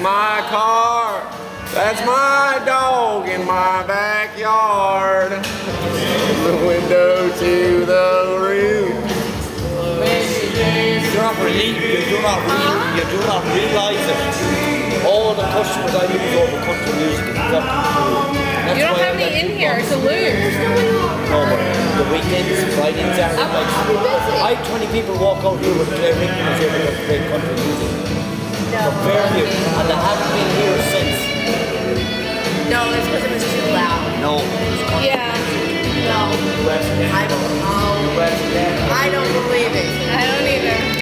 That's my car! That's my dog in my backyard. The window to the room. You're not really, you do not really, you do not realise it. All the customers I lose over country music is fucking cool. You don't have I any in here to lose. Oh, no, but the weekends, Friday and Saturday I'm nights. pretty oh. busy. I had 20 people walk out here with Claire Hickman was able play country music. From Fairview, and they haven't been here since. No, it's because it was too loud. No. Yeah. No. West I